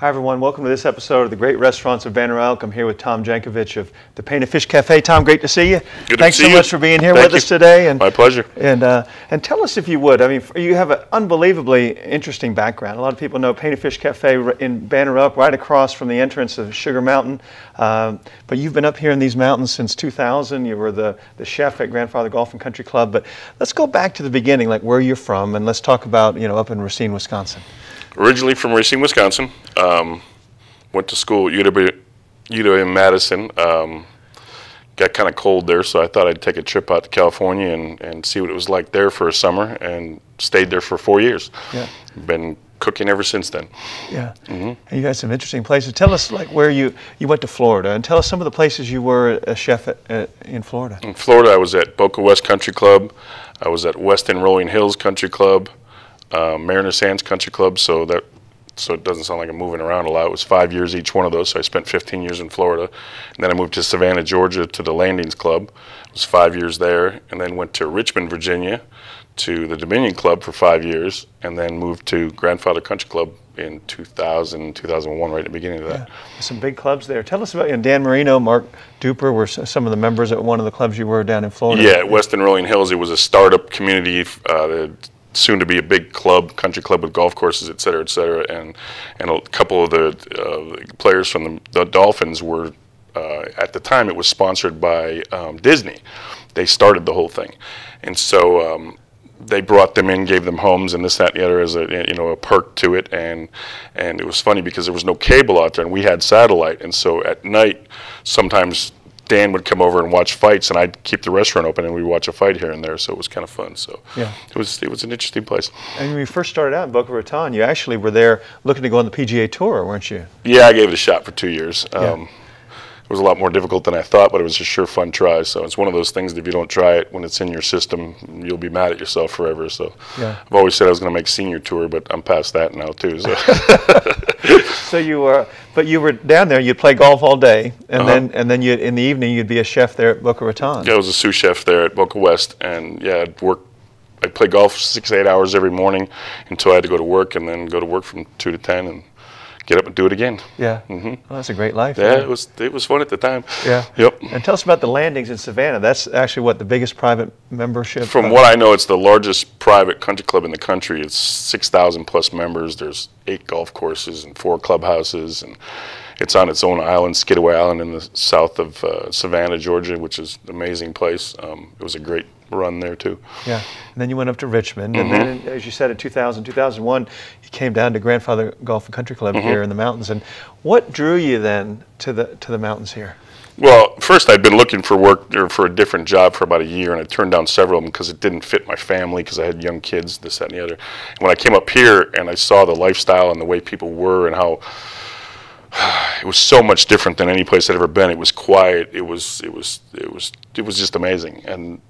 Hi, everyone. Welcome to this episode of the Great Restaurants of Banner Elk. I'm here with Tom Jankovic of the Painted Fish Cafe. Tom, great to see you. Good to Thanks see so you. much for being here Thank with you. us today. And My pleasure. and uh, and tell us if you would. I mean, you have an unbelievably interesting background. A lot of people know Painted Fish Cafe in Banner Elk, right across from the entrance of Sugar Mountain. Um, but you've been up here in these mountains since 2000. You were the the chef at Grandfather Golf and Country Club. But let's go back to the beginning, like where you're from, and let's talk about you know up in Racine, Wisconsin. Originally from Racine, Wisconsin. Um, went to school at UW, UW in Madison. Um, got kind of cold there, so I thought I'd take a trip out to California and, and see what it was like there for a summer, and stayed there for four years. Yeah. Been cooking ever since then. Yeah, and you had some interesting places. Tell us like where you you went to Florida, and tell us some of the places you were a chef at, at, in Florida. In Florida, I was at Boca West Country Club. I was at Weston Rolling Hills Country Club, uh, Mariner Sands Country Club. So that so it doesn't sound like I'm moving around a lot. It was five years each one of those. So I spent 15 years in Florida, and then I moved to Savannah, Georgia, to the Landings Club. It was five years there, and then went to Richmond, Virginia, to the Dominion Club for five years, and then moved to Grandfather Country Club in 2000, 2001, right at the beginning of that. Some big clubs there. Tell us about you know, Dan Marino, Mark Duper were some of the members at one of the clubs you were down in Florida. Yeah, at Weston Rolling Hills, it was a startup community, uh, the- soon to be a big club, country club with golf courses, et cetera, et cetera. And, and a couple of the uh, players from the, the Dolphins were, uh, at the time, it was sponsored by um, Disney. They started the whole thing. And so um, they brought them in, gave them homes and this, that, and the other as a you know a perk to it, and and it was funny because there was no cable out there, and we had satellite, and so at night sometimes Dan would come over and watch fights, and I'd keep the restaurant open, and we'd watch a fight here and there, so it was kind of fun. So Yeah. it was it was an interesting place. And when you first started out in Boca Raton, you actually were there looking to go on the PGA Tour, weren't you? Yeah, I gave it a shot for two years. Um, It was a lot more difficult than I thought, but it was a sure fun try. So it's one of those things that if you don't try it when it's in your system, you'll be mad at yourself forever. So Yeah. I've always said I was going to make senior tour, but I'm past that now too. So So you were, but you were down there. You'd play golf all day, and Uh-huh. then and then you in the evening you'd be a chef there at Boca Raton. Yeah, I was a sous chef there at Boca West, and yeah, I'd work. I'd play golf six, eight hours every morning until I had to go to work, and then go to work from two to ten, and get up and do it again. Yeah, Mm. well, that's a great life. Yeah, there. it was it was fun at the time. Yeah. Yep. And tell us about the landings in Savannah. That's actually what the biggest private membership. From what I know, it's the largest private country club in the country. It's six thousand plus members. There's eight golf courses and four clubhouses, and it's on its own island, Skidaway Island, in the south of uh, Savannah, Georgia, which is an amazing place. Um, it was a great run there too. Yeah. And then you went up to Richmond, and then, Mm-hmm. as you said, in 2000, 2001, you came down to Grandfather Golf and Country Mm-hmm. Club here in the mountains. And what drew you then to the to the mountains here? Well, first I'd been looking for work or for a different job for about a year, and I turned down several of them because it didn't fit my family because I had young kids, this, that, and the other. And when I came up here and I saw the lifestyle and the way people were and how it was so much different than any place I'd ever been. It was quiet. It was it was it was it was just amazing. And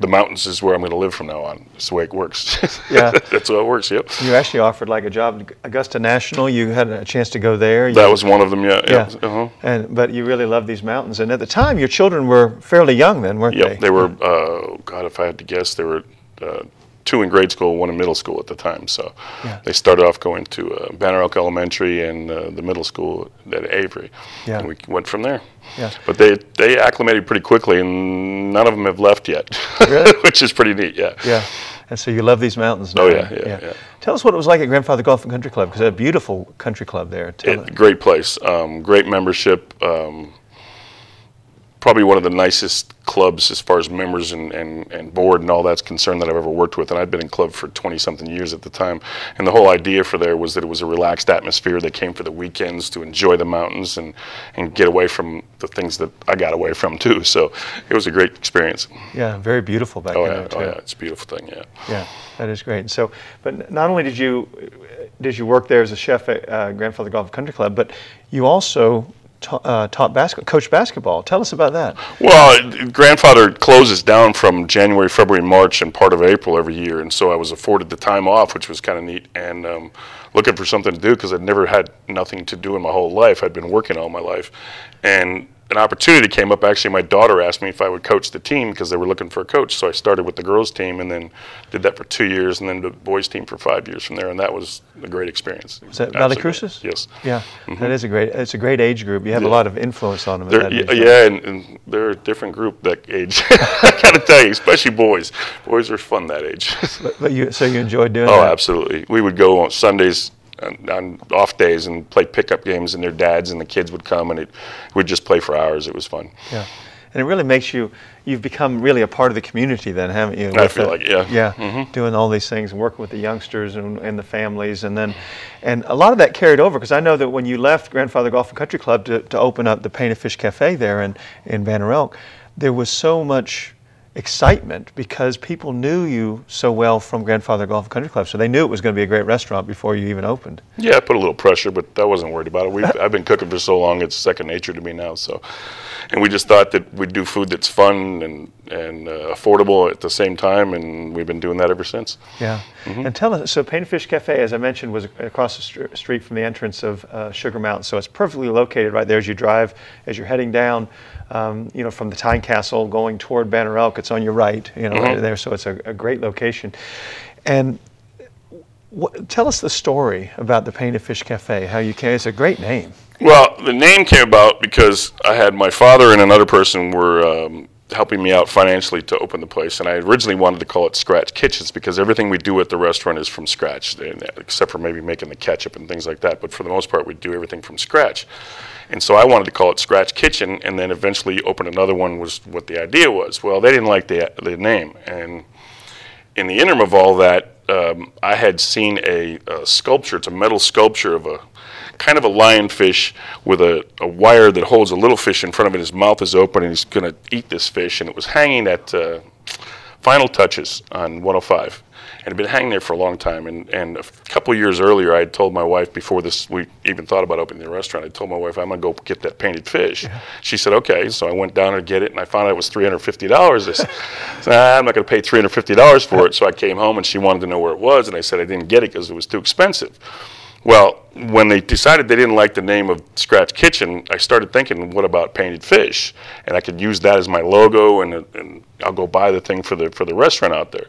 the mountains is where I'm going to live from now on. It's the way it works. Yeah. that's how it works. Yep. You actually offered like a job at Augusta National. You had a chance to go there. You- That was one of them. Yeah. yeah. Uh-huh. And but you really love these mountains. And at the time, your children were fairly young then, weren't Yep, they? they were. Uh, God, if I had to guess, they were uh, two in grade school, one in middle school at the time. So Yeah. they started off going to uh, Banner Elk Elementary and uh, the middle school at Avery. Yeah. And we went from there. Yeah. But they they acclimated pretty quickly, and none of them have left yet, Really? which is pretty neat. Yeah. Yeah. And so you love these mountains now. Oh, yeah, yeah, yeah. Tell us what it was like at Grandfather Golf and Country Club, because a beautiful country club there. It, great place, um, great membership. Um, probably one of the nicest clubs as far as members and, and, and board and all that's concerned that I've ever worked with. And I'd been in club for 20 something years at the time. And the whole idea for there was that it was a relaxed atmosphere. They came for the weekends to enjoy the mountains and, and get away from the things that I got away from too. So it was a great experience. yeah, very beautiful back Oh there. yeah, too. oh yeah, it's a beautiful thing. Yeah. Yeah, that is great. So, but not only did you did you work there as a chef at uh, Grandfather Golf Country Club, but you also uh, taught basketball, coached basketball. Tell us about that. Well, grandfather closes down from January, February, March, and part of April every year, and so I was afforded the time off, which was kind of neat. And um, looking for something to do because I'd never had nothing to do in my whole life. I'd been working all my life, and an opportunity came up. Actually, my daughter asked me if I would coach the team because they were looking for a coach. So I started with the girls team and then did that for two years, and then the boys team for five years from there. And that was a great experience. Is that Valle Crucis? Yes. Yeah, mm-hmm. that is a great. It's a great age group. You have a lot of influence on them. at They're, yeah, right? yeah, and, and they're a different group that age. I gotta tell you, especially boys. Boys are fun that age. But, but you, so you enjoyed doing Oh, that? absolutely. We would go on Sundays on, on off days and play pickup games, and their dads and the kids would come, and it we'd just play for hours. It was fun. Yeah, and it really makes you. You've become really a part of the community, then, haven't you? I feel the- like it, yeah. Mm-hmm. Yeah, doing all these things and working with the youngsters and, and the families, and then, and a lot of that carried over because I know that when you left Grandfather Golf and Country Club to, to open up the Painted Fish Cafe there in in Banner Elk, there was so much excitement because people knew you so well from Grandfather Golf Country Club, so they knew it was going to be a great restaurant before you even opened. Yeah, I put a little pressure, but I wasn't worried about it. We've, I've been cooking for so long; it's second nature to me now. So, and we just thought that we'd do food that's fun and and uh, affordable at the same time, and we've been doing that ever since. Yeah. Mm-hmm. And tell us, so Painfish Cafe, as I mentioned, was across the str- street from the entrance of uh, Sugar Mountain. So it's perfectly located right there as you drive, as you're heading down, um, you know, from the Tynecastle going toward Banner Elk. It's on your right, you know, Mm-hmm. right there. So it's a, a great location. And tell us the story about the Painted Fish Cafe, how you came, it's a great name. Well, the name came about because I had my father and another person were um, helping me out financially to open the place, and I originally wanted to call it Scratch Kitchens because everything we do at the restaurant is from scratch, except for maybe making the ketchup and things like that. But for the most part, we do everything from scratch. And so I wanted to call it Scratch Kitchen, and then eventually open another one was what the idea was. Well, they didn't like the the name, and in the interim of all that, um, I had seen a, a sculpture. It's a metal sculpture of a kind of a lionfish with a, a wire that holds a little fish in front of it. His mouth is open and he's going to eat this fish. And it was hanging at uh, Final Touches on 105. And it had been hanging there for a long time. And, and a couple years earlier, I had told my wife before this, we even thought about opening the restaurant, I told my wife, I'm going to go get that painted fish. She said, okay. So I went down to get it, and I found out it was $350. I said, nah, I'm not going to pay $350 for it. So I came home, and she wanted to know where it was. And I said I didn't get it because it was too expensive. Well, when they decided they didn't like the name of Scratch Kitchen, I started thinking, what about Painted Fish? And I could use that as my logo, and, and I'll go buy the thing for the for the restaurant out there.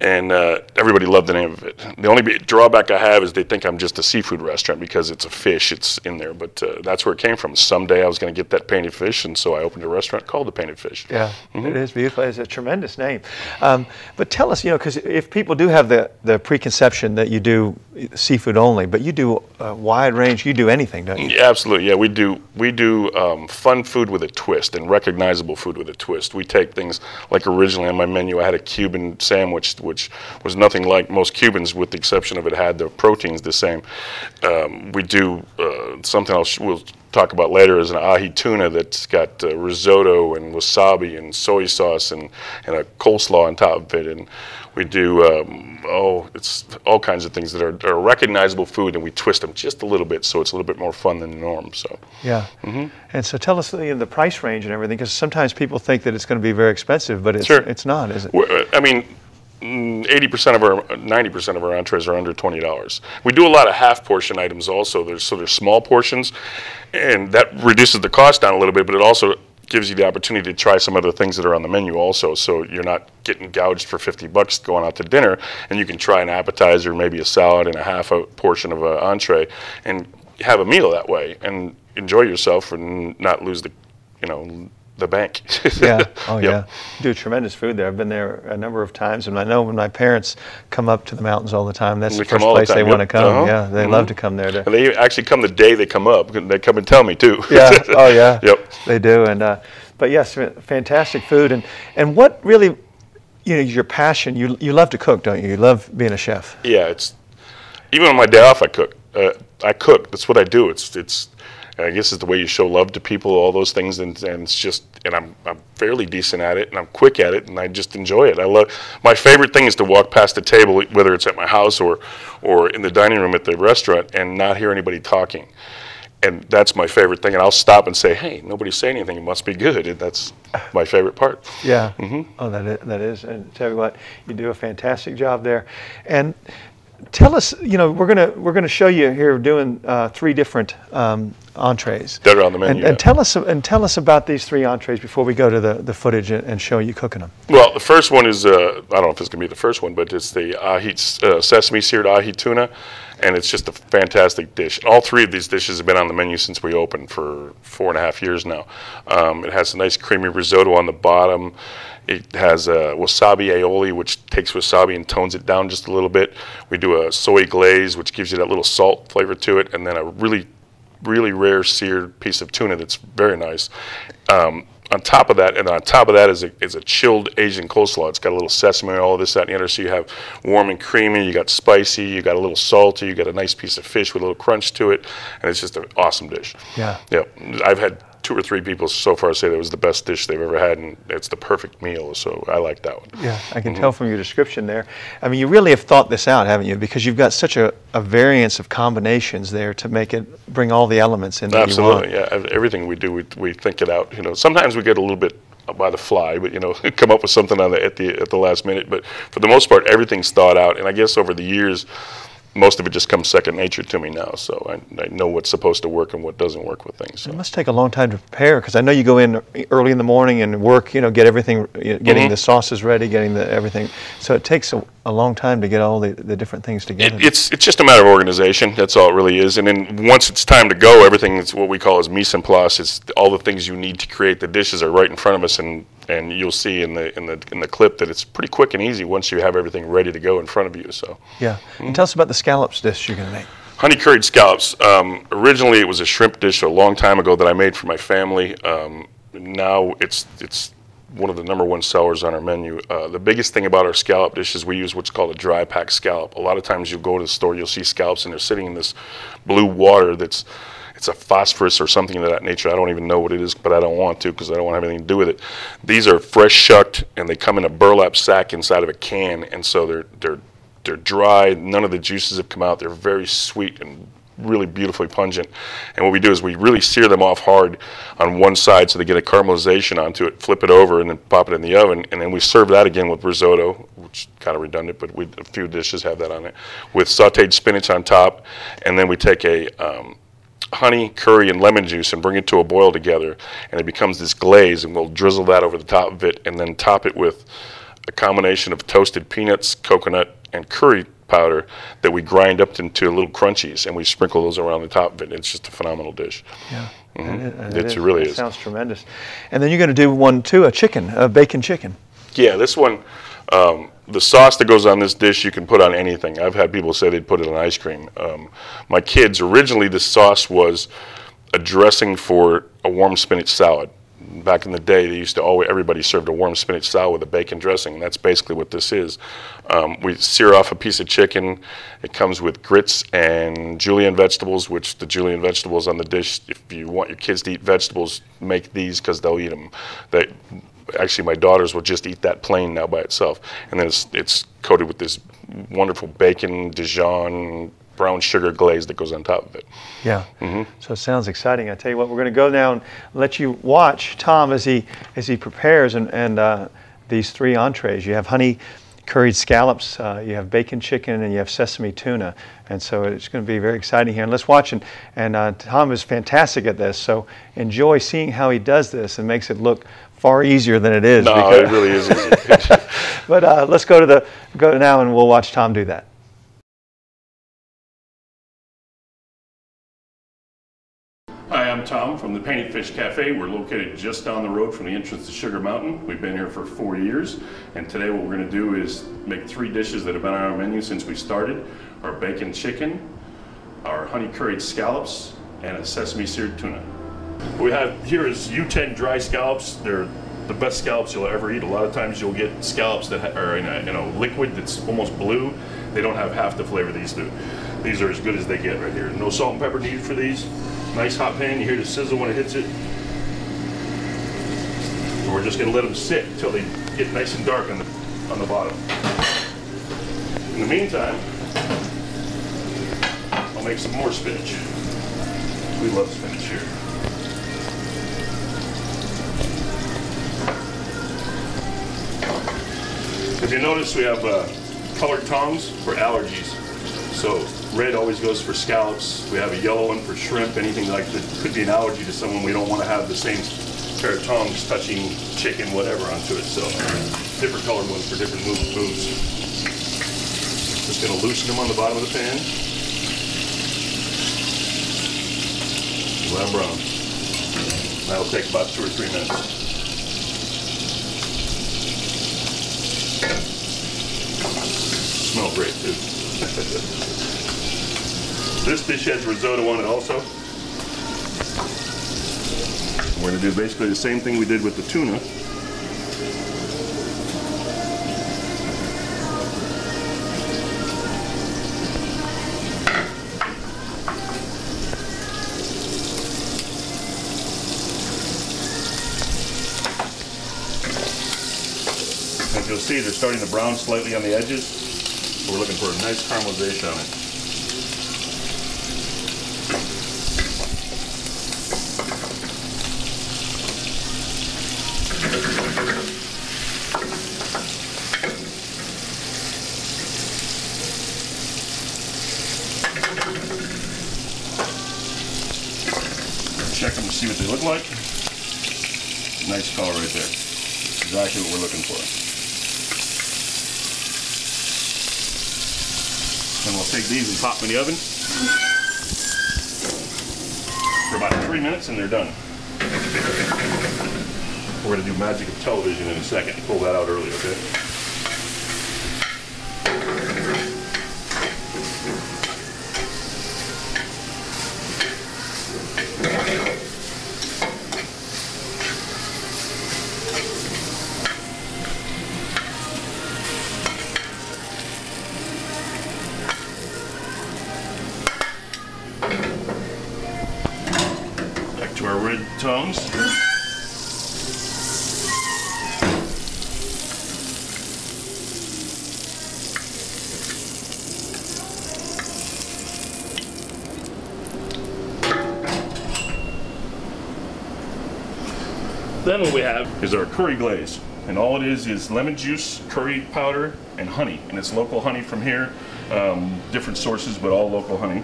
And uh, everybody loved the name of it. The only drawback I have is they think I'm just a seafood restaurant because it's a fish, it's in there. But uh, that's where it came from. Someday I was going to get that painted fish, and so I opened a restaurant called the Painted Fish. Yeah, it is beautiful. It's a tremendous name. Um, but tell us, you know, because if people do have the, the preconception that you do seafood only, but you do a wide range, you do anything, don't you? Yeah, absolutely. Yeah, we do we do um, fun food with a twist and recognizable food with a twist. We take things like originally on my menu, I had a Cuban sandwich, which was nothing like most Cubans, with the exception of it had the proteins the same. Um, we do uh, something else we'll talk about later is an ahi tuna that's got uh, risotto and wasabi and soy sauce and, and a coleslaw on top of it. And we do, um, oh, it's all kinds of things that are, are recognizable food, and we twist them just a little bit so it's a little bit more fun than the norm. So, Yeah. And so tell us know, the price range and everything, because sometimes people think that it's going to be very expensive, but it's, Sure. it's not, is it? We're- I mean, Mm, 80% of our, 90% of our entrees are under $20. We do a lot of half portion items also. There's, so there's small portions, and that reduces the cost down a little bit, but it also gives you the opportunity to try some other things that are on the menu also. So you're not getting gouged for 50 bucks going out to dinner, and you can try an appetizer, maybe a salad, and a half a portion of an entree, and have a meal that way, and enjoy yourself and not lose the, you know, the bank. yeah. Oh, Yep. yeah. Do tremendous food there. I've been there a number of times, and I know when my parents come up to the mountains all the time, that's They the first all the place they time, want to come. Uh-huh. Yeah, they love to come there. To, And they actually come the day they come up. They come and tell me too. yeah. Oh, yeah. Yep. They do. And uh, but yes, fantastic food. And and what really, you know, your passion. You you love to cook, don't you? You love being a chef. Yeah, it's even on my day off, I cook. Uh, I cook. That's what I do. It's it's. I guess it's the way you show love to people, all those things, and, and it's just, and I'm, I'm fairly decent at it, and I'm quick at it, and I just enjoy it. I love. My favorite thing is to walk past the table, whether it's at my house or, or in the dining room at the restaurant, and not hear anybody talking, and that's my favorite thing. And I'll stop and say, "Hey, nobody's saying anything. It must be good." And that's my favorite part. Yeah. Mhm. Oh, that is, that is. And tell you what, you do a fantastic job there. And tell us, you know, we're gonna we're gonna show you here doing uh, three different um, entrees. That are on the menu, And, yeah. tell us and tell us about these three entrees before we go to the, the footage and, and show you cooking them. Well, the first one is, uh, I don't know if it's going to be the first one, but it's the ahi, uh, sesame seared ahi tuna, and it's just a fantastic dish. All three of these dishes have been on the menu since we opened for four and a half years now. Um, it has a nice creamy risotto on the bottom. It has a wasabi aioli, which takes wasabi and tones it down just a little bit. We do a soy glaze, which gives you that little salt flavor to it, and then a really really rare seared piece of tuna that's very nice. Um, on top of that, and on top of that is a, is a chilled Asian coleslaw. It's got a little sesame, all this, that, and the other. So you have warm and creamy, you got spicy, you got a little salty, you got a nice piece of fish with a little crunch to it, and it's just an awesome dish. Yeah. Yeah. I've had two or three people so far say that was the best dish they've ever had, and it's the perfect meal. So I like that one. Yeah, I Mm-hmm. can tell from your description there. I mean, you really have thought this out, haven't you? Because you've got such a, a variance of combinations there to make it bring all the elements in that Absolutely, yeah. Everything we do, we, we think it out. You know, sometimes we get a little bit by the fly, but you know, come up with something on the at the at the last minute. But for the most part, everything's thought out. And I guess over the years, most of it just comes second nature to me now. So I, I know what's supposed to work and what doesn't work with things. So. It must take a long time to prepare because I know you go in early in the morning and work, you know, get everything, getting Mhm. the sauces ready, getting the everything. So it takes a, a long time to get all the, the different things together. It, it's it's just a matter of organization. That's all it really is. And then once it's time to go, everything is what we call as mise en place. It's all the things you need to create the dishes are right in front of us, and and you'll see in the in the in the clip that it's pretty quick and easy once you have everything ready to go in front of you. So. yeah. And tell us about the scallops dish you're going to make. Honey curried scallops. Um, originally, it was a shrimp dish a long time ago that I made for my family. Um, now it's it's one of the number one sellers on our menu. Uh, the biggest thing about our scallop dish is we use what's called a dry pack scallop. A lot of times you'll go to the store, you'll see scallops and they're sitting in this blue water that's it's a phosphorus or something of that nature. I don't even know what it is, but I don't want to because I don't want to have anything to do with it. These are fresh shucked and they come in a burlap sack inside of a can, and so they're they're they're dry. None of the juices have come out. They're very sweet and really beautifully pungent. And what we do is we really sear them off hard on one side so they get a caramelization onto it, flip it over, and then pop it in the oven. And then we serve that again with risotto, which is kind of redundant, but we, a few dishes have that on it, with sauteed spinach on top. And then we take a um, honey, curry, and lemon juice and bring it to a boil together, and it becomes this glaze, and we'll drizzle that over the top of it, and then top it with a combination of toasted peanuts, coconut, and curry powder that we grind up into little crunchies, and we sprinkle those around the top of it. It's just a phenomenal dish. Yeah. Mhm. It, It is. really is. Sounds tremendous. And then you're going to do one too, a chicken, a bacon chicken. Yeah, this one, um, the sauce that goes on this dish, you can put on anything. I've had people say they'd put it on ice cream. Um, my kids, originally, the sauce was a dressing for a warm spinach salad. Back in the day, they used to always, everybody served a warm spinach salad with a bacon dressing, and that's basically what this is. Um, we sear off a piece of chicken. It comes with grits and julienne vegetables, which the julienne vegetables on the dish, if you want your kids to eat vegetables, make these because they'll eat them. They, actually my daughters will just eat that plain now by itself and then it's, it's coated with this wonderful bacon dijon brown sugar glaze that goes on top of it Yeah. Mm-hmm. So it sounds exciting. I tell you what, we're going to go now and let you watch Tom as he as he prepares and and uh, these three entrees. You have honey curried scallops, uh, you have bacon chicken, and you have sesame tuna. And so it's going to be very exciting here. And let's watch. And, and uh, Tom is fantastic at this. So enjoy seeing how he does this and makes it look far easier than it is. no because- it really is easy but uh, let's go to the go now and we'll watch Tom do that. I'm Tom from the Painted Fish Cafe. We're located just down the road from the entrance to Sugar Mountain. We've been here for four years, and today what we're going to do is make three dishes that have been on our menu since we started. Our bacon chicken, our honey curried scallops, and a sesame seared tuna. What we have here is U10 dry scallops. They're the best scallops you'll ever eat. A lot of times you'll get scallops that are in a, in a liquid that's almost blue. They don't have half the flavor these do. These are as good as they get right here. No salt and pepper needed for these. Nice hot pan. You hear the sizzle when it hits it. And we're just gonna let them sit until they get nice and dark on the on the bottom. In the meantime, I'll make some more spinach. We love spinach here. If you notice, we have uh, colored tongs for allergies. So red always goes for scallops. We have a yellow one for shrimp, anything like that could be an allergy to someone. We don't want to have the same pair of tongs touching chicken, whatever, onto it. So different colored ones for different moves. Just gonna loosen them on the bottom of the pan. Let them brown. That'll take about two or three minutes. Smell great too. This dish has risotto on it also. We're gonna do basically the same thing we did with the tuna. As you'll see, they're starting to brown slightly on the edges. So we're looking for a nice caramelization on it. Check them to see what they look like. Nice color right there. Exactly what we're looking for. Then we'll take these and pop them in the oven for about three minutes and they're done. We're gonna do magic of television in a second. Pull that out early, okay? Back to our red tongs. Then what we have is our curry glaze. And all it is is lemon juice, curry powder, and honey. And it's local honey from here. Um, different sources, but all local honey.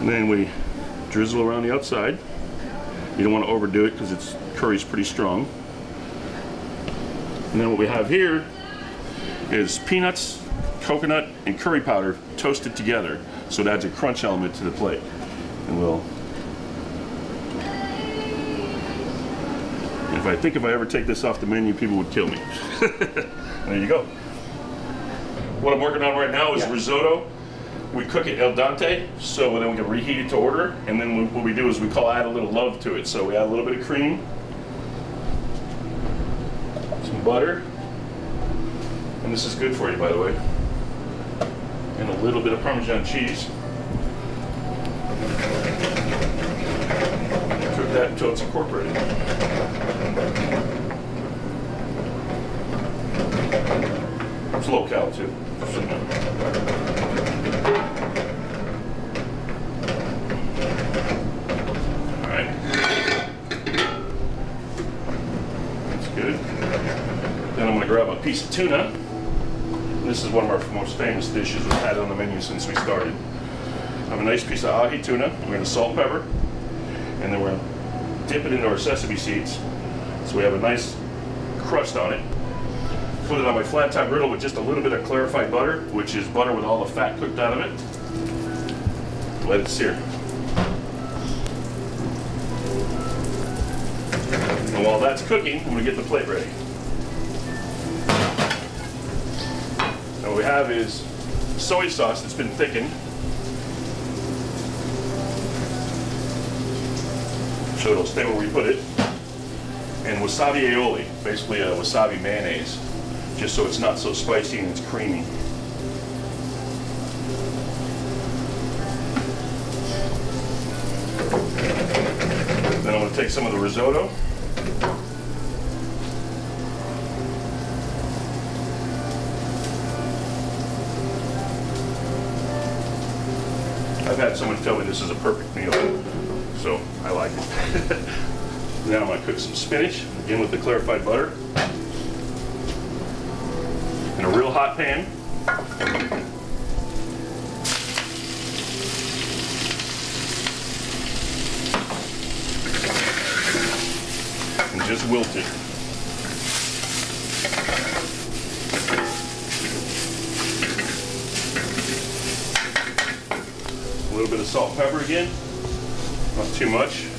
And then we drizzle around the outside. You don't want to overdo it because it's curry's pretty strong. And then what we have here is peanuts, coconut, and curry powder toasted together. So it adds a crunch element to the plate. And we'll. I think if I ever take this off the menu, people would kill me. there you go. What I'm working on right now is Yeah. risotto. We cook it al dente, so then we can reheat it to order. And then we- what we do is we call add a little love to it. So we add a little bit of cream, some butter, and this is good for you, by the way, and a little bit of Parmesan cheese. Cook that until it's incorporated. It's low cal too. Alright. That's good. Then I'm gonna grab a piece of tuna. This is one of our most famous dishes. We've had on the menu since we started. I have a nice piece of ahi tuna. We're gonna salt and pepper. And then we're gonna dip it into our sesame seeds. So we have a nice crust on it. Put it on my flat top griddle with just a little bit of clarified butter, which is butter with all the fat cooked out of it. Let it sear. And while that's cooking, I'm gonna get the plate ready. And what we have is soy sauce that's been thickened. So it'll stay where we put it. And wasabi aioli, basically a wasabi mayonnaise, just so it's not so spicy and it's creamy. Then I'm gonna take some of the risotto. I've had someone tell me this is a perfect meal, so I like it. now I'm gonna cook some spinach, again with the clarified butter hot pan. And just wilt it. A little bit of salt pepper again, not too much.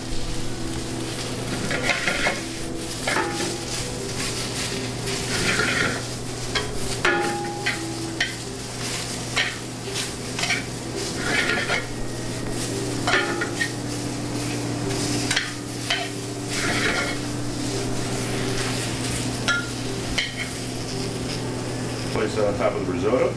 It on uh, top of the risotto.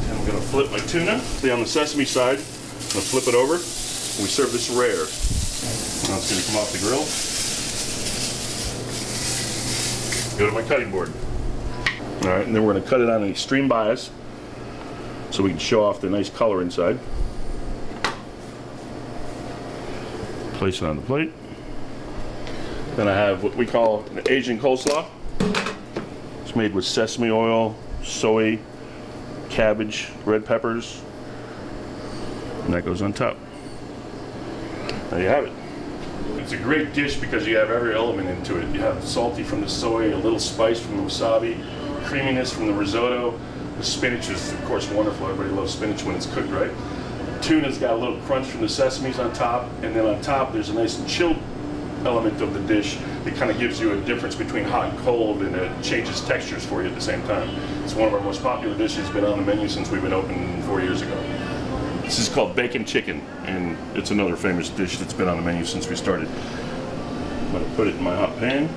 And I'm gonna flip my tuna, stay on the sesame side. I'm gonna flip it over. We serve this rare. Now it's gonna come off the grill. Go to my cutting board. All right, and then we're gonna cut it on an extreme bias so we can show off the nice color inside. Place it on the plate. Then I have what we call an Asian coleslaw. It's made with sesame oil, soy, cabbage, red peppers, and that goes on top. There you have it. It's a great dish because you have every element into it. You have salty from the soy, a little spice from the wasabi, creaminess from the risotto. The spinach is, of course, wonderful. Everybody loves spinach when it's cooked right. Tuna's got a little crunch from the sesames on top, and then on top there's a nice chilled element of the dish that kind of gives you a difference between hot and cold, and it changes textures for you at the same time. It's one of our most popular dishes. Been on the menu since we've been open four years ago. This is called bacon chicken, and it's another famous dish that's been on the menu since we started. I'm gonna put it in my hot pan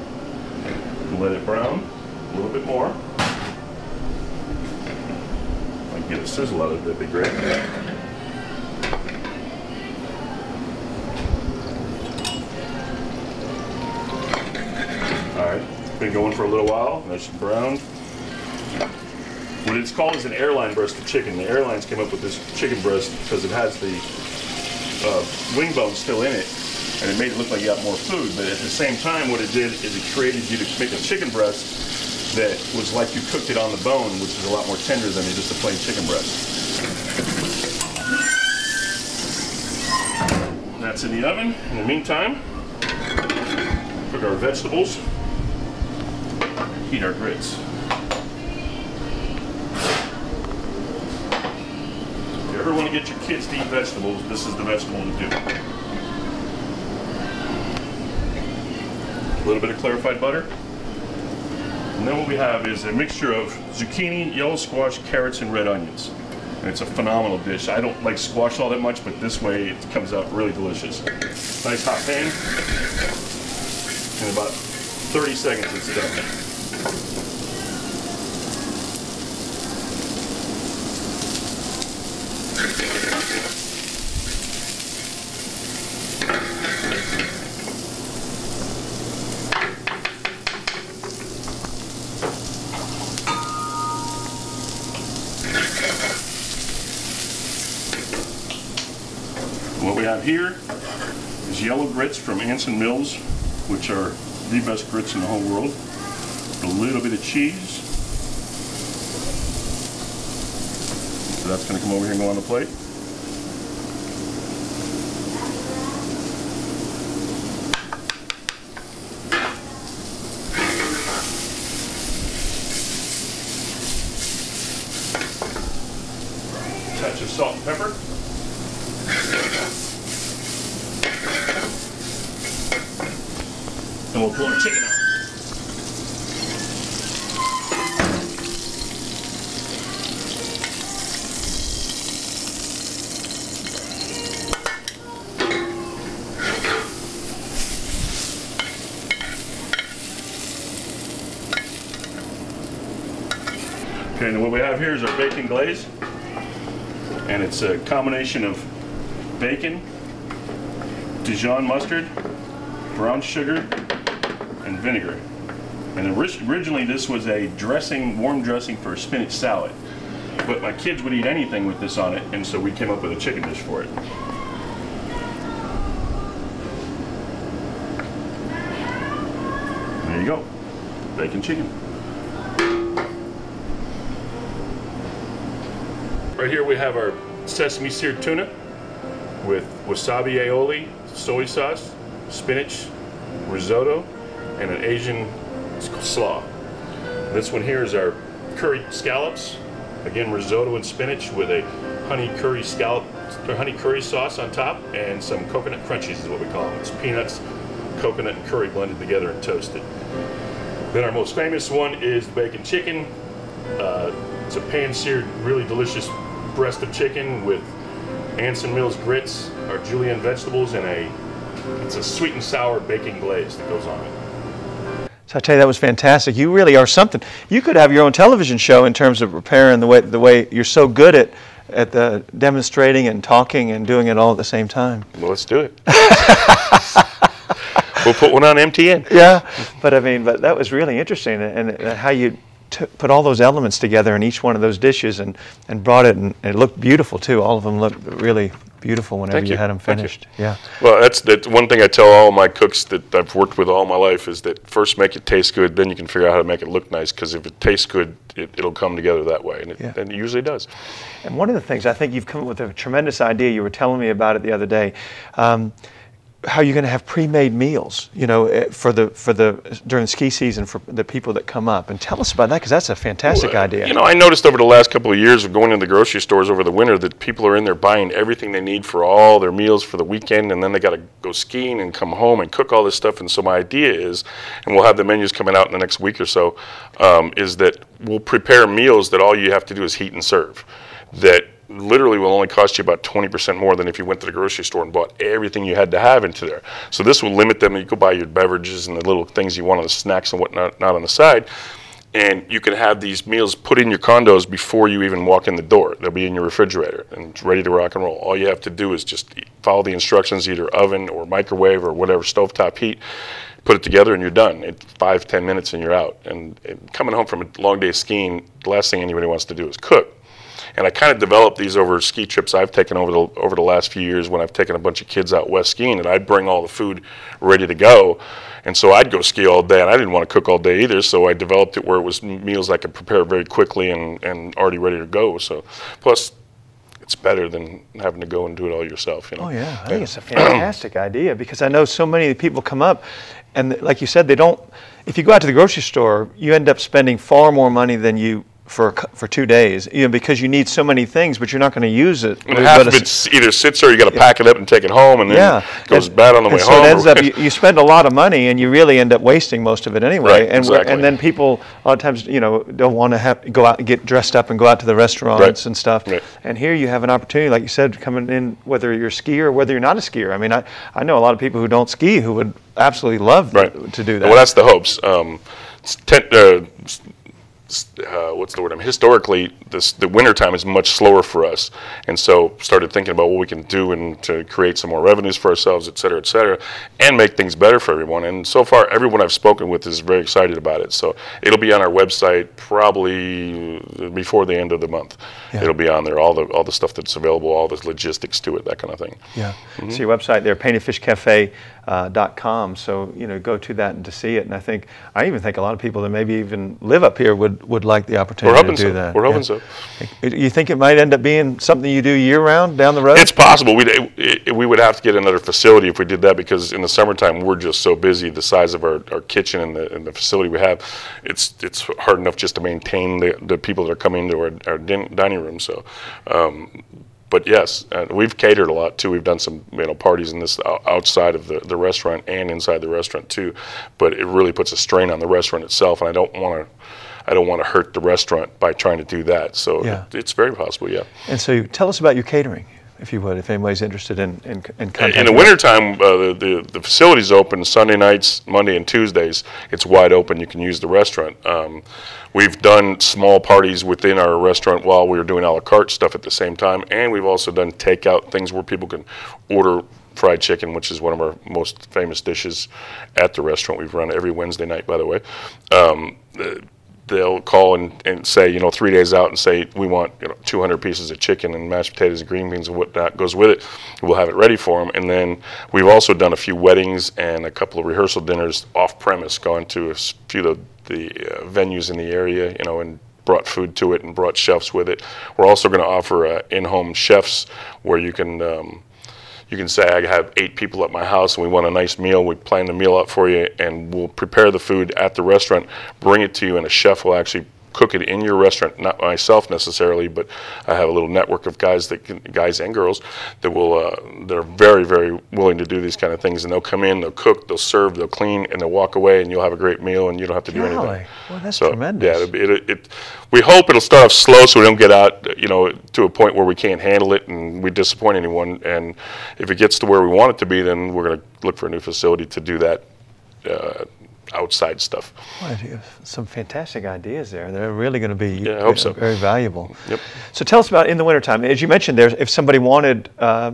and let it brown a little bit more. If I get a sizzle out of it, that'd be great. Going for a little while, and brown. What it's called is an airline breast of chicken. The airlines came up with this chicken breast because it has the uh, wing bone still in it, and it made it look like you got more food. But at the same time, what it did is it created you to make a chicken breast that was like you cooked it on the bone, which is a lot more tender than just a plain chicken breast. That's in the oven. In the meantime, cook our vegetables, heat our grits. If you ever want to get your kids to eat vegetables, this is the vegetable to do. A little bit of clarified butter. And then what we have is a mixture of zucchini, yellow squash, carrots, and red onions. And it's a phenomenal dish. I don't like squash all that much, but this way it comes out really delicious. Nice hot pan. In about 30 seconds it's done. What we have here is yellow grits from Anson Mills, which are the best grits in the whole world. A little bit of cheese. So that's going to come over here and go on the plate. Touch of salt and pepper. And we'll pull our chicken out. Okay, and what we have here is our glaze. And it's a combination of bacon, Dijon mustard, brown sugar, and vinegar. And originally this was a dressing, warm dressing for a spinach salad. But my kids would eat anything with this on it, and so we came up with a chicken dish for it. There you go, bacon chicken. Right here we have our sesame seared tuna with wasabi aioli, soy sauce, spinach, risotto, and an Asian slaw. This one here is our curry scallops. Again, risotto and spinach with a honey curry scallop, or honey curry sauce on top, and some coconut crunchies is what we call them. It's peanuts, coconut, and curry blended together and toasted. Then our most famous one is the bacon chicken. Uh, it's a pan-seared, really delicious breast of chicken with Anson Mills grits, our julienne vegetables, and a it's a sweet and sour baking glaze that goes on it. So I tell you, that was fantastic. You really are something. You could have your own television show in terms of preparing the way the way you're so good at at the demonstrating and talking and doing it all at the same time. Well, let's do it. we'll put one on MTN. Yeah, but I mean, but that was really interesting, and, and how you put all those elements together in each one of those dishes, and and brought it, and it looked beautiful too. All of them looked really beautiful whenever you. you. had them finished. Yeah. Well, that's that's one thing I tell all my cooks that I've worked with all my life is that first make it taste good, then you can figure out how to make it look nice. Because if it tastes good, it, it'll come together that way, and it, Yeah. and it usually does. And one of the things I think you've come up with a tremendous idea. You were telling me about it the other day. Um, how you're going to have pre-made meals, you know, eh, for the for the during the ski season for the people that come up, and tell us about that because that's a fantastic idea. You know, I noticed over the last couple of years of going into the grocery stores over the winter that people are in there buying everything they need for all their meals for the weekend, and then they got to go skiing and come home and cook all this stuff. And so my idea is, and we'll have the menus coming out in the next week or so, um, is that we'll prepare meals that all you have to do is heat and serve. That literally will only cost you about 20% more than if you went to the grocery store and bought everything you had to have into there. So this will limit them. You go buy your beverages and the little things you want on the snacks and whatnot not on the side and you can have these meals put in your condos before you even walk in the door. They'll be in your refrigerator and it's ready to rock and roll. All you have to do is just follow the instructions, either oven or microwave or whatever stovetop heat. Put it together and you're done. In five, ten minutes and you're out. And, and coming home from a long day skiing, the last thing anybody wants to do is cook. And I kind of developed these over ski trips I've taken over the over the last few years when I've taken a bunch of kids out west skiing, and I'd bring all the food ready to go. And so I'd go ski all day, and I didn't want to cook all day either. So I developed it where it was meals I could prepare very quickly and, and already ready to go. So plus, it's better than having to go and do it all yourself. You know? Oh yeah, I think it's a fantastic idea because I know so many people come up, and like you said, they don't. If you go out to the grocery store, you end up spending far more money than you for for two days, you know, because you need so many things, but you're not going to use it. And half of it either sits there, you got to pack it up and take it home, and then yeah, it goes and- bad on the way so home. it ends up you, you spend a lot of money, and you really end up wasting most of it anyway. Right, and exactly. and then people a lot of times, you know, don't want to have go out and get dressed up and go out to the restaurants Right. and stuff. Right. And here you have an opportunity, like you said, coming in whether you're a skier or whether you're not a skier. I mean, I, I know a lot of people who don't ski who would absolutely love to do that. Well, that's the hopes. Um, ten, uh, uh, what's the word? I mean, historically, this, the winter time is much slower for us, and so started thinking about what we can do and to create some more revenues for ourselves, et cetera, et cetera, and make things better for everyone. And so far, everyone I've spoken with is very excited about it. So it'll be on our website probably before the end of the month. Yeah. It'll be on there, all the all the stuff that's available, all the logistics to it, that kind of thing. Yeah. Mm-hmm. So your website there, paintedfishcafe.com. Uh, dot com. so you know, go to that and to see it. And I think I even think a lot of people that maybe even live up here would, would like the opportunity to do so. that. We're hoping Yeah. so. You think it might end up being something you do year round down the road? It's possible. It- we would have to get another facility if we did that because in the summertime we're just so busy. The size of our, our kitchen and the, and the facility we have, it's it's hard enough just to maintain the, the people that are coming into our, our din, dining room. So, um, but yes, uh, we've catered a lot too. We've done some you know parties in this outside of the, the restaurant and inside the restaurant too. But it really puts a strain on the restaurant itself, and I don't want to. I don't want to hurt the restaurant by trying to do that. So Yeah. it, it's very possible, yeah. And so tell us about your catering, if you would, if anybody's interested in in, in In the wintertime, uh, the, the, the facility's open Sunday nights, Monday and Tuesdays. It's wide open. You can use the restaurant. Um, we've done small parties within our restaurant while we were doing a la carte stuff at the same time. And we've also done takeout things where people can order fried chicken, which is one of our most famous dishes at the restaurant. We've run every Wednesday night, by the way. Um, they'll call and, and say, you know, three days out and say, we want, you know, 200 pieces of chicken and mashed potatoes and green beans and whatnot goes with it. We'll have it ready for them. And then we've also done a few weddings and a couple of rehearsal dinners off premise, gone to a few of the uh, venues in the area, you know, and brought food to it and brought chefs with it. We're also going to offer uh, in-home chefs where you can um, you can say I have eight people at my house and we want a nice meal. We plan the meal out for you and we'll prepare the food at the restaurant, bring it to you, and a chef will actually cook it in your restaurant. Not myself necessarily, but I have a little network of guys that can, guys and girls that will uh, they're very very willing to do these kind of things, and they'll come in, they'll cook, they'll serve, they'll clean, and they'll walk away, and you'll have a great meal, and you don't have to do Golly. anything. Well, that's so, tremendous. Yeah, it, it, it, we hope it'll start off slow so we don't get out, you know, to a point where we can't handle it and we disappoint anyone. And if it gets to where we want it to be, then we're going to look for a new facility to do that uh, outside stuff. Have some fantastic ideas there. They're really going to be Yeah, I hope so. very valuable. Yep. So tell us about in the wintertime. As you mentioned there, if somebody wanted, uh,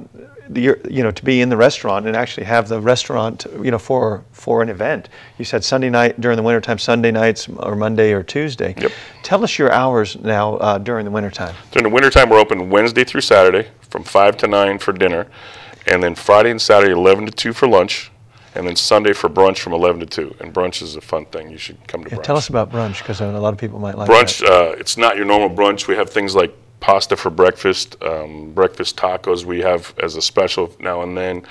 the, you know, to be in the restaurant and actually have the restaurant, you know, for for an event. You said Sunday night during the wintertime, Sunday nights or Monday or Tuesday. Yep. Tell us your hours now uh, during the wintertime. During the wintertime, we're open Wednesday through Saturday from 5 to 9 for dinner, and then Friday and Saturday, 11 to 2 for lunch, and then Sunday for brunch from 11 to 2. And brunch is a fun thing. You should come to Yeah, brunch. tell us about brunch because a lot of people might like Brunch, uh, it's not your normal brunch. We have things like pasta for breakfast, um, breakfast tacos we have as a special now and then.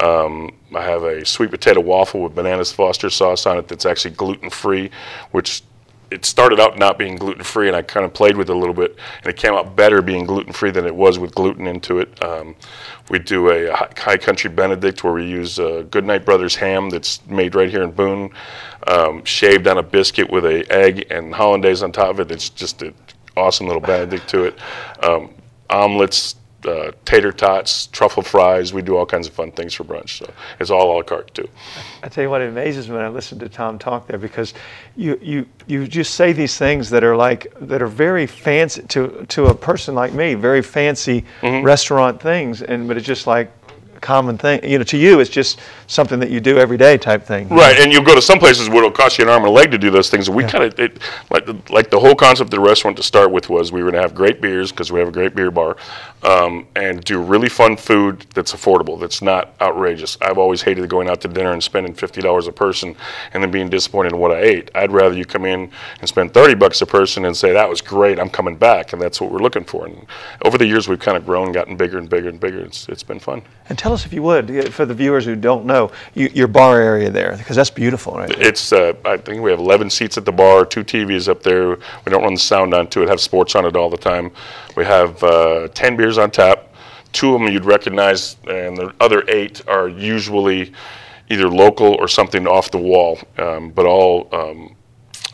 Um, I have a sweet potato waffle with bananas Foster sauce on it that's actually gluten free, which it started out not being gluten free, and I kind of played with it a little bit, and it came out better being gluten free than it was with gluten into it. Um, we do a hi- high country Benedict where we use uh, Goodnight Brothers ham that's made right here in Boone, um, shaved on a biscuit with a egg and hollandaise on top of it. It's just an awesome little Benedict to it. Um, omelets, uh, tater tots, truffle fries. We do all kinds of fun things for brunch. So it's all a la carte too. I tell you what, it amazes me when I listen to Tom talk there because you, you, you just say these things that are like that are very fancy to to a person like me, very fancy Mm-hmm. restaurant things, and but it's just like common thing. You know, to you, it's just something that you do every day type thing. Right, and you'll go to some places where it'll cost you an arm and a leg to do those things. And we kind of like the, like the whole concept of the restaurant to start with was we were going to have great beers because we have a great beer bar, um, and do really fun food that's affordable, that's not outrageous. I've always hated going out to dinner and spending fifty dollars a person and then being disappointed in what I ate. I'd rather you come in and spend thirty bucks a person and say that was great, I'm coming back, and that's what we're looking for. And over the years, we've kind of grown, gotten bigger and bigger and bigger. It's it's been fun. And tell us if you would, for the viewers who don't know, you, your bar area there because that's beautiful, right? It's, uh, I think we have 11 seats at the bar, two TVs up there. We don't run the sound onto it, have sports on it all the time. We have uh, 10 beers on tap. Two of them you'd recognize, and the other eight are usually either local or something off the wall, um, but all um,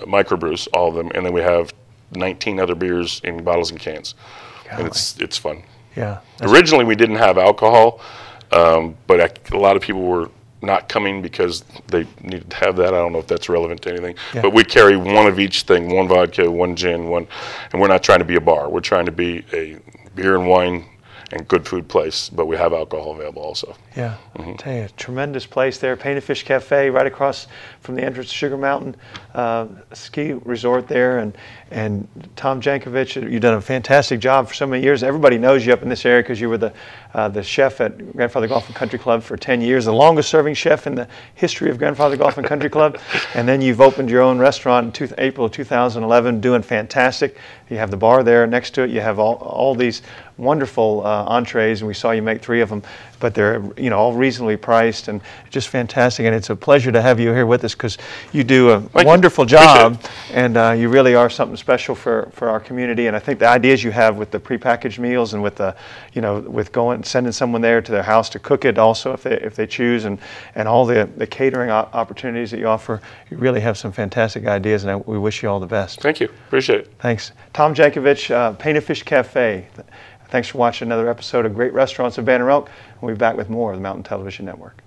microbrews, all of them. And then we have 19 other beers in bottles and cans. And it's, it's fun. Yeah. Originally, we didn't have alcohol, um, but I, a lot of people were not coming because they needed to have that. I don't know if that's relevant to anything. Yeah. But we carry one of each thing: one vodka, one gin, one. And we're not trying to be a bar. We're trying to be a beer and wine and good food place. But we have alcohol available also. Yeah, Mm-hmm. Tell you, tremendous place there. Painted Fish Cafe, right across from the entrance to Sugar Mountain uh, ski resort there, and and Tom Jankovic, you've done a fantastic job for so many years. Everybody knows you up in this area because you were the uh, the chef at Grandfather Golf and Country Club for 10 years, the longest serving chef in the history of Grandfather Golf and Country Club. And then you've opened your own restaurant in two, April of 2011, doing fantastic. You have the bar there next to it. You have all, all these wonderful uh, entrees, and we saw you make three of them. But they're you know all reasonably priced and just fantastic. And it's a pleasure to have you here with us because you do a you. wonderful Appreciate job, and uh, you really are something special for, for our community. And I think the ideas you have with the prepackaged meals and with the you know with going sending someone there to their house to cook it also if they if they choose and and all the the catering opportunities that you offer, you really have some fantastic ideas. And I, we wish you all the best. Thank you. Appreciate it. Thanks. Tom Jankovic, uh, Painted Fish Cafe. Thanks for watching another episode of Great Restaurants of Banner Elk. We'll be back with more of the Mountain Television Network.